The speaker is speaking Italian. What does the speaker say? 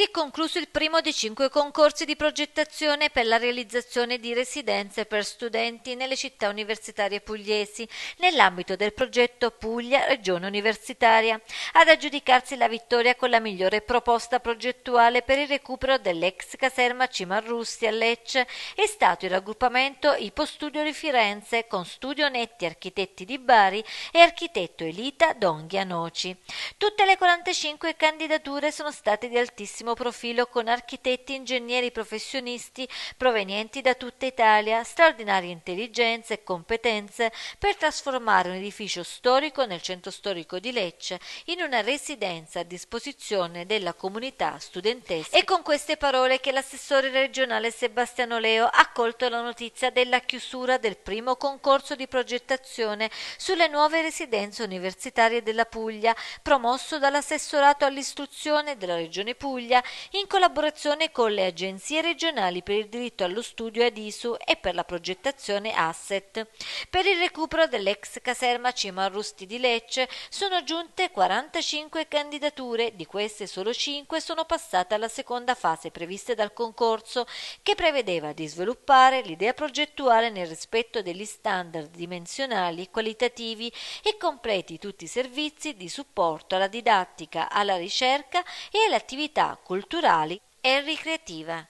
Si è concluso il primo dei cinque concorsi di progettazione per la realizzazione di residenze per studenti nelle città universitarie pugliesi, nell'ambito del progetto Puglia Regione Universitaria. Ad aggiudicarsi la vittoria con la migliore proposta progettuale per il recupero dell'ex caserma Cimarrussi a Lecce è stato il raggruppamento Ipostudio di Firenze con Studio Netti Architetti di Bari e Architetto Elita Donghi Noci. Tutte le 45 candidature sono state di altissimo altissimo profilo con architetti e ingegneri professionisti provenienti da tutta Italia, straordinarie intelligenze e competenze per trasformare un edificio storico nel centro storico di Lecce in una residenza a disposizione della comunità studentesca. E con queste parole che l'assessore regionale Sebastiano Leo ha accolto la notizia della chiusura del primo concorso di progettazione sulle nuove residenze universitarie della Puglia, promosso dall'assessorato all'istruzione della Regione Puglia In collaborazione con le agenzie regionali per il diritto allo studio Adisu e per la progettazione Asset. Per il recupero dell'ex caserma Cimarrusti di Lecce sono giunte 45 candidature, di queste solo 5 sono passate alla seconda fase prevista dal concorso che prevedeva di sviluppare l'idea progettuale nel rispetto degli standard dimensionali, qualitativi e completi tutti i servizi di supporto alla didattica, alla ricerca e alle attività culturali e ricreative.